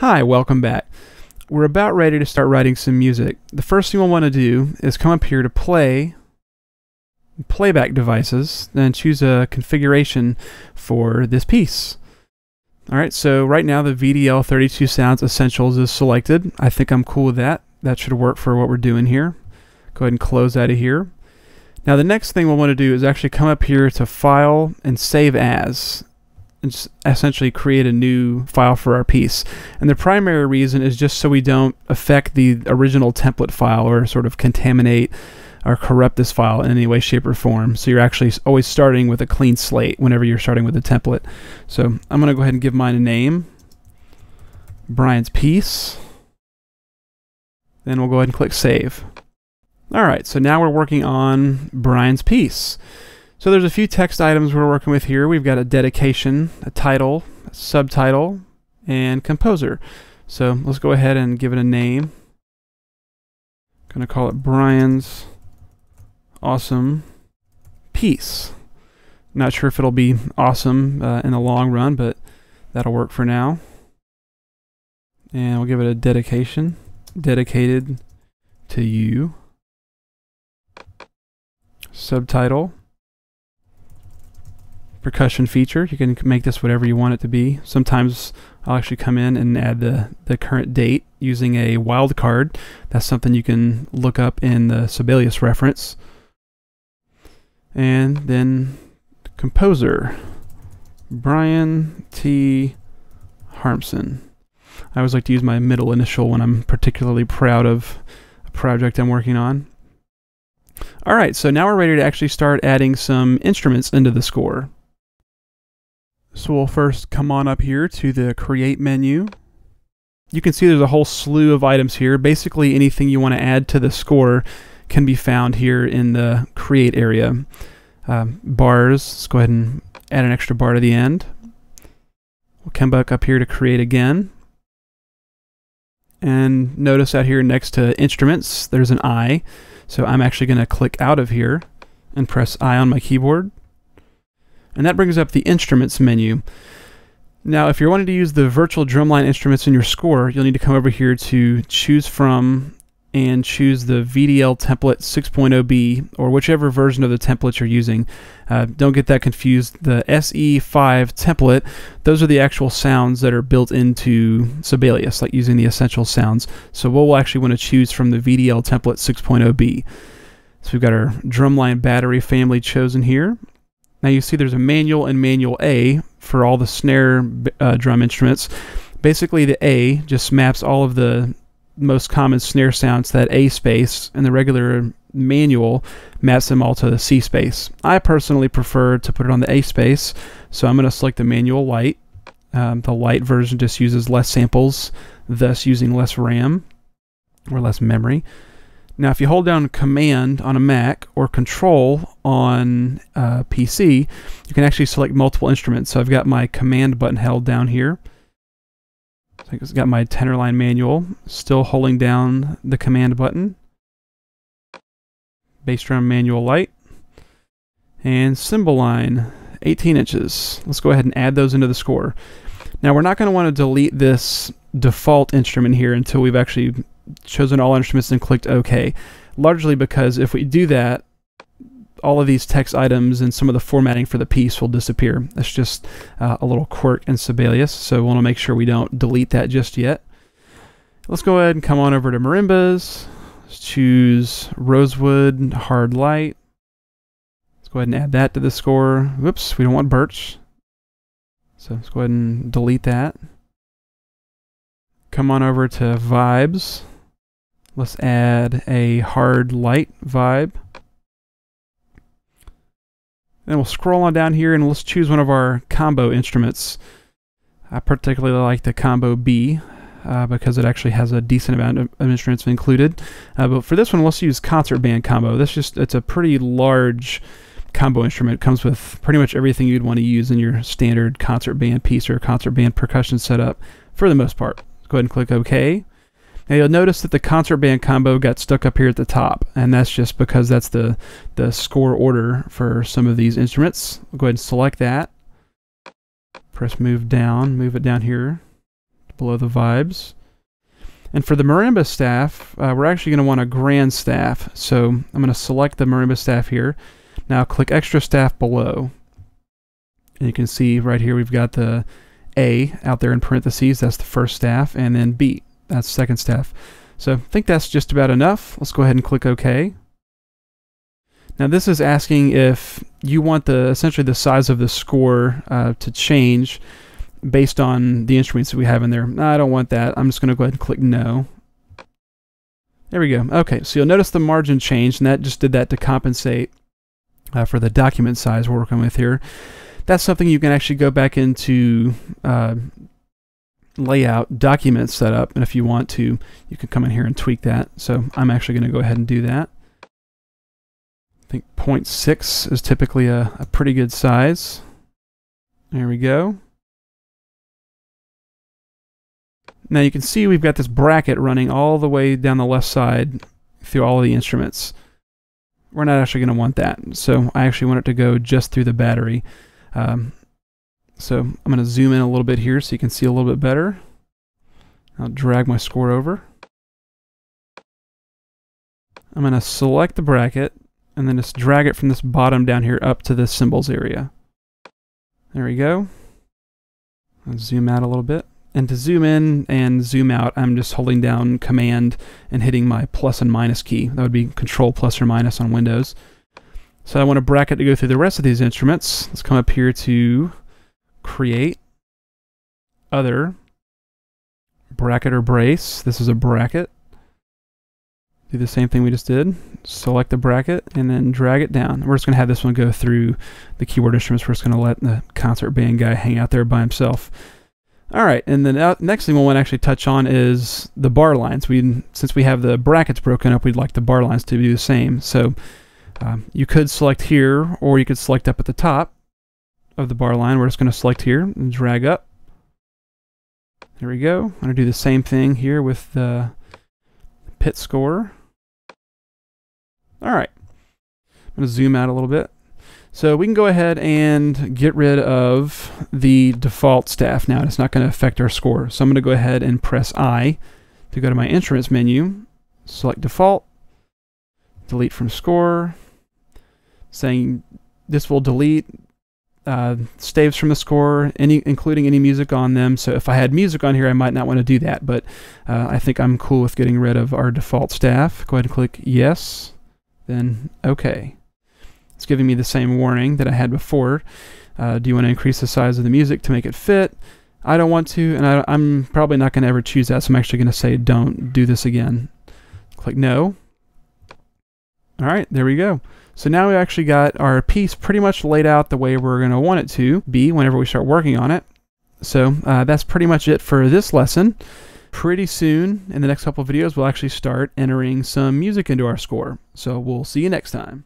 Hi, welcome back. We're about ready to start writing some music. The first thing we'll want to do is come up here to play, playback devices, then choose a configuration for this piece. Alright, so right now the VDL 32 Sounds Essentials is selected. I think I'm cool with that. That should work for what we're doing here. Go ahead and close out of here. Now the next thing we'll want to do is actually come up here to File and Save As and essentially create a new file for our piece. And the primary reason is just so we don't affect the original template file or sort of contaminate or corrupt this file in any way, shape, or form. So you're actually always starting with a clean slate whenever you're starting with a template. So I'm going to go ahead and give mine a name, Bryan's Piece. Then we'll go ahead and click Save. All right, so now we're working on Bryan's Piece. So there's a few text items we're working with here. We've got a dedication, a title, a subtitle, and composer. So let's go ahead and give it a name. I'm to call it Bryan's Awesome Piece. Not sure if it'll be awesome uh, in the long run, but that'll work for now. And we'll give it a dedication, dedicated to you. Subtitle, percussion feature. You can make this whatever you want it to be. Sometimes I'll actually come in and add the, the current date using a wildcard. That's something you can look up in the Sibelius reference. And then composer, Bryan T. Harmsen. I always like to use my middle initial when I'm particularly proud of a project I'm working on. All right, so now we're ready to actually start adding some instruments into the score. So we'll first come on up here to the Create menu. You can see there's a whole slew of items here. Basically, anything you want to add to the score can be found here in the Create area. Um, bars, let's go ahead and add an extra bar to the end. We'll come back up here to Create again. And notice out here next to Instruments, there's an I. So I'm actually going to click out of here and press I on my keyboard. And that brings up the instruments menu. Now, if you're wanting to use the virtual drumline instruments in your score, you'll need to come over here to choose from and choose the VDL template 6.0b or whichever version of the template you're using. Uh, don't get that confused. The SE5 template, those are the actual sounds that are built into Sibelius, like using the essential sounds. So what we'll actually want to choose from the VDL template 6.0b. So we've got our drumline battery family chosen here. Now you see there's a manual and manual A for all the snare uh, drum instruments. Basically, the A just maps all of the most common snare sounds to that A space, and the regular manual maps them all to the C space. I personally prefer to put it on the A space, so I'm going to select the manual light. Um, the light version just uses less samples, thus using less RAM or less memory. Now, if you hold down Command on a Mac or Control on a uh, PC, you can actually select multiple instruments. So I've got my Command button held down here. So I've got my Tenorline manual, still holding down the Command button. Bass drum manual light. And cymbal line, 18 inches. Let's go ahead and add those into the score. Now, we're not going to want to delete this default instrument here until we've actually chosen all instruments and clicked OK. Largely because if we do that, all of these text items and some of the formatting for the piece will disappear. That's just uh, a little quirk in Sibelius, so we want to make sure we don't delete that just yet. Let's go ahead and come on over to marimbas. Let's choose Rosewood Hard Light. Let's go ahead and add that to the score. Whoops, we don't want birch. So let's go ahead and delete that. Come on over to Vibes. Let's add a hard light vibe. Then we'll scroll on down here and let's choose one of our combo instruments. I particularly like the combo B uh, because it actually has a decent amount of, instruments included. Uh, but for this one, let's use concert band combo. This just it's a pretty large combo instrument. It comes with pretty much everything you'd want to use in your standard concert band piece or concert band percussion setup for the most part. Go ahead and click OK. Now you'll notice that the concert band combo got stuck up here at the top, and that's just because that's the, the score order for some of these instruments. I'll go ahead and select that. Press move down, move it down here. below the vibes. And for the marimba staff, uh, we're actually going to want a grand staff. So I'm going to select the marimba staff here. Now click extra staff below. And you can see right here we've got the A out there in parentheses. That's the first staff. And then B, that's second staff. So I think that's just about enough. Let's go ahead and click OK. Now this is asking if you want the essentially the size of the score uh, to change based on the instruments that we have in there. No, I don't want that. I'm just going to go ahead and click no. There we go. Okay, so you'll notice the margin changed, and that just did that to compensate uh, for the document size we're working with here. That's something you can actually go back into uh, layout document setup, and if you want to, you can come in here and tweak that. So I'm actually going to go ahead and do that. I think 0.6 is typically a, a pretty good size. There we go. Now you can see we've got this bracket running all the way down the left side through all of the instruments. We're not actually going to want that, so I actually want it to go just through the battery. Um, so I'm going to zoom in a little bit here so you can see a little bit better. I'll drag my score over. I'm going to select the bracket and then just drag it from this bottom down here up to this cymbals area. There we go. I'll zoom out a little bit. And to zoom in and zoom out, I'm just holding down Command and hitting my plus and minus key. That would be Control plus or minus on Windows. So I want a bracket to go through the rest of these instruments. Let's come up here to Create, Other, Bracket or Brace. This is a bracket. Do the same thing we just did. Select the bracket and then drag it down. We're just going to have this one go through the keyboard instruments. We're just going to let the concert band guy hang out there by himself. All right, and the next thing we want to actually touch on is the bar lines. We, since we have the brackets broken up, we'd like the bar lines to be the same. So um, you could select here, or you could select up at the top of the bar line. We're just going to select here and drag up. There we go. I'm going to do the same thing here with the pit score. All right. I'm going to zoom out a little bit. So we can go ahead and get rid of the default staff now. It's not going to affect our score. So I'm going to go ahead and press I to go to my instruments menu, select default, delete from score, saying this will delete uh, staves from the score, any including any music on them. So if I had music on here, I might not want to do that, but uh, I think I'm cool with getting rid of our default staff. Go ahead and click yes, then OK. It's giving me the same warning that I had before. Uh, do you want to increase the size of the music to make it fit? I don't want to, and I, am probably not going to ever choose that, so I'm actually going to say don't do this again. Click no. All right, there we go. So now we've actually got our piece pretty much laid out the way we're going to want it to be whenever we start working on it. So uh, that's pretty much it for this lesson. Pretty soon, in the next couple of videos, we'll actually start entering some music into our score. So we'll see you next time.